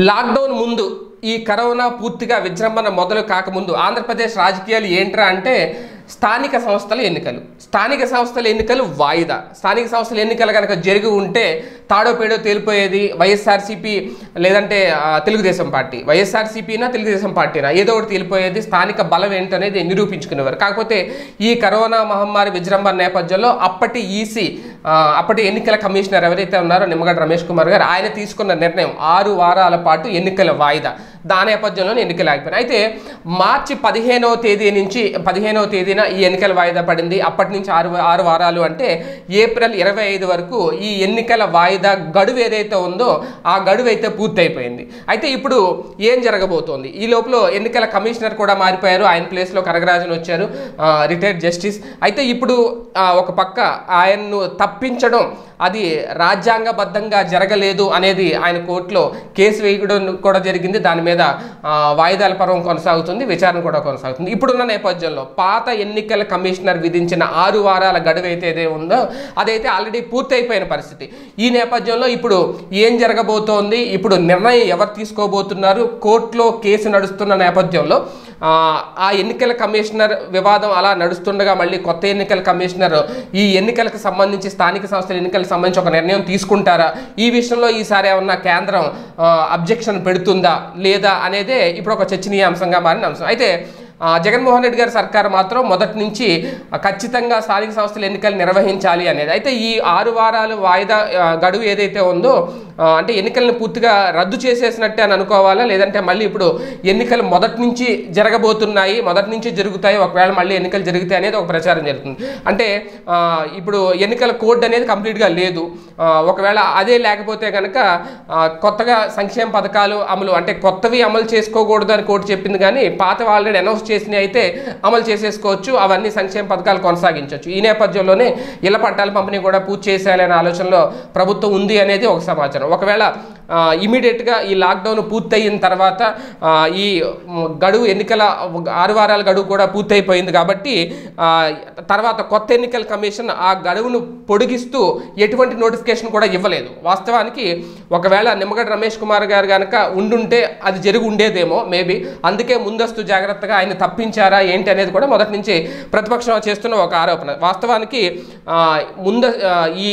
Lockdown ముందు ఈ corona పూర్తిగా విజృంభణ మొదలు కాకముందు ఆంధ్రప్రదేశ్ రాజకీయాలు ఏంట్రా అంటే స్థానిక సంస్థల ఎన్నికలు. స్థానిక సంస్థల ఎన్నికలు వాయిదా. స్థానిక సంస్థల ఎన్నికలు కనుక జరిగి ఉంటే తాడో పేడో తేలిపోయేది వైఎస్ఆర్సీపీ లేదంటే తెలుగుదేశం పార్టీ. వైఎస్ఆర్సీపీనా తెలుగుదేశం పార్టీనా? ఏదో ఒకటి తేలిపోయేది స్థానిక బలం ఏంటనేది నిరూపించుకునేవారు. కాకపోతే ఈ కరోనా మహమ్మారి విజృంభణ నేపథ్యంలో అప్పటి ఈసీ అప్పటి ఎన్నికల కమిషనర్ ఎవరైతే ఉన్నారో నిమ్మగడ్డ రమేష్ కుమార్ గారు ఆయన తీసుకున్న నిర్ణయం ఆరు వారాల పాటు ఎన్నికల వాయిదా. దాని నేపథ్యంలోనే ఎన్నికలు ఆగిపోయినాయి. అయితే మార్చి పదిహేనవ తేదీ నుంచి పదిహేనవ తేదీన ఈ ఎన్నికల వాయిదా పడింది. అప్పటి నుంచి ఆరు ఆరు వారాలు అంటే ఏప్రిల్ ఇరవై ఐదు వరకు ఈ ఎన్నికల వాయిదా గడువు ఏదైతే ఉందో ఆ గడువు అయితే పూర్తయిపోయింది. అయితే ఇప్పుడు ఏం జరగబోతోంది? ఈ లోపల ఎన్నికల కమిషనర్ కూడా మారిపోయారు. ఆయన ప్లేస్లో కనగరాజన్ వచ్చారు రిటైర్డ్ జస్టిస్. అయితే ఇప్పుడు ఒక పక్క ఆయన్ను తప్పించడం అది రాజ్యాంగబద్ధంగా జరగలేదు అనేది ఆయన కోర్టులో కేసు వేయడం కూడా జరిగింది. దాని మీద వాయిదాల పర్వం కొనసాగుతుంది విచారణ కూడా కొనసాగుతుంది. ఇప్పుడున్న నేపథ్యంలో పాత ఎన్నికల కమిషనర్ విధించిన ఆరు వారాల గడువు అయితే ఏదే ఉందో అదైతే ఆల్రెడీ పూర్తయిపోయిన పరిస్థితి. ఈ నేపథ్యంలో ఇప్పుడు ఏం జరగబోతోంది? ఇప్పుడు నిర్ణయం ఎవరు తీసుకోబోతున్నారు? కోర్టులో కేసు నడుస్తున్న నేపథ్యంలో ఆ, ఎన్నికల కమిషనర్ వివాదం అలా నడుస్తుండగా మళ్ళీ కొత్త ఎన్నికల కమిషనర్ ఈ ఎన్నికలకు సంబంధించి స్థానిక సంస్థల ఎన్నికలకు సంబంధించి ఒక నిర్ణయం తీసుకుంటారా? ఈ విషయంలో ఈసారి ఏమన్నా కేంద్రం అబ్జెక్షన్ పెడుతుందా? లేదా అనేదే ఇప్పుడు ఒక చర్చనీయాంశంగా మారిన అంశం. అయితే జగన్మోహన్ రెడ్డి గారి సర్కారు మాత్రం మొదటి నుంచి ఖచ్చితంగా స్థానిక సంస్థల ఎన్నికలు నిర్వహించాలి అనేది. అయితే ఈ ఆరు వారాలు వాయిదా గడువు ఏదైతే ఉందో అంటే ఎన్నికలను పూర్తిగా రద్దు చేసేసినట్టే అని అనుకోవాలా? లేదంటే మళ్ళీ ఇప్పుడు ఎన్నికలు మొదటి నుంచి జరగబోతున్నాయి మొదటి నుంచి జరుగుతాయి ఒకవేళ మళ్ళీ ఎన్నికలు జరుగుతాయి అనేది ఒక ప్రచారం జరుగుతుంది. అంటే ఇప్పుడు ఎన్నికల కోడ్ అనేది కంప్లీట్గా లేదు. ఒకవేళ అదే లేకపోతే కనుక కొత్తగా సంక్షేమ పథకాలు అమలు అంటే కొత్తవి అమలు చేసుకోకూడదు అని కోర్టు చెప్పింది కానీ పాత ఆల్రెడీ అనౌన్స్ చేసినవి అయితే అమలు చేసేసుకోవచ్చు. అవన్నీ సంక్షేమ పథకాలు కొనసాగించవచ్చు. ఈ నేపథ్యంలోనే ఇళ్ళ పట్టాల పంపిణీ కూడా పూర్తి చేసేయాలనే ఆలోచనలో ప్రభుత్వం ఉంది అనేది ఒక సమాచారం. ఒకవేళ ఇమీడియట్గా ఈ లాక్డౌన్ పూర్తయిన తర్వాత ఈ గడువు ఎన్నికల ఆరు వారాల గడువు కూడా పూర్తయిపోయింది కాబట్టి తర్వాత కొత్త ఎన్నికల కమిషన్ ఆ గడువును పొడిగిస్తూ ఎటువంటి నోటిఫికేషన్ కూడా ఇవ్వలేదు. వాస్తవానికి ఒకవేళ నిమ్మగడ్డ రమేష్ కుమార్ గారు కనుక ఉండుంటే అది జరిగి ఉండేదేమో మేబీ. అందుకే ముందస్తు జాగ్రత్తగా ఆయన తప్పించారా ఏంటి అనేది కూడా మొదటి నుంచి ప్రతిపక్షం చేస్తున్న ఒక ఆరోపణ. వాస్తవానికి ముంద ఈ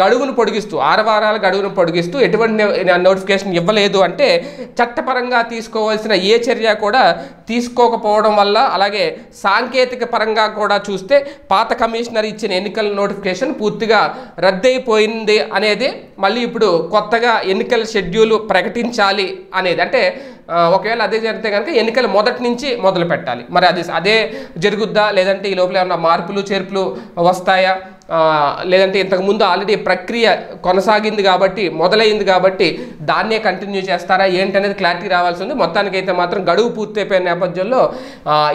గడువును పొడిగిస్తూ ఆరు వారాల గడువును పొడిగిస్తూ ఎటువంటి నోటిఫికేషన్ ఇవ్వలేదు అంటే చట్టపరంగా తీసుకోవాల్సిన ఏ చర్య కూడా తీసుకోకపోవడం వల్ల అలాగే సాంకేతిక పరంగా కూడా చూస్తే పాత కమిషనర్ ఇచ్చిన ఎన్నికల నోటిఫికేషన్ పూర్తిగా రద్దయిపోయింది అనేది మళ్ళీ ఇప్పుడు కొత్తగా ఎన్నికల షెడ్యూల్ ప్రకటించాలి అనేది. అంటే ఒకవేళ అదే జరిగితే కనుక ఎన్నికలు మొదటి నుంచి మొదలు పెట్టాలి. మరి అది అదే జరుగుద్దా? లేదంటే ఈ లోపల ఏమన్నా మార్పులు చేర్పులు వస్తాయా? లేదంటే ఇంతకుముందు ఆల్రెడీ ప్రక్రియ కొనసాగింది కాబట్టి మొదలైంది కాబట్టి దాన్నే కంటిన్యూ చేస్తారా? ఏంటనేది క్లారిటీ రావాల్సి ఉంది. మొత్తానికైతే మాత్రం గడువు పూర్తయిపోయిన నేపథ్యంలో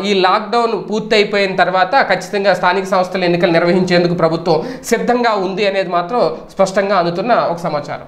ఈ లాక్డౌన్ పూర్తయిపోయిన తర్వాత ఖచ్చితంగా స్థానిక సంస్థల ఎన్నికలు నిర్వహించేందుకు ప్రభుత్వం సిద్ధంగా ఉంది అనేది మాత్రం స్పష్టంగా అందుతున్న ఒక సమాచారం.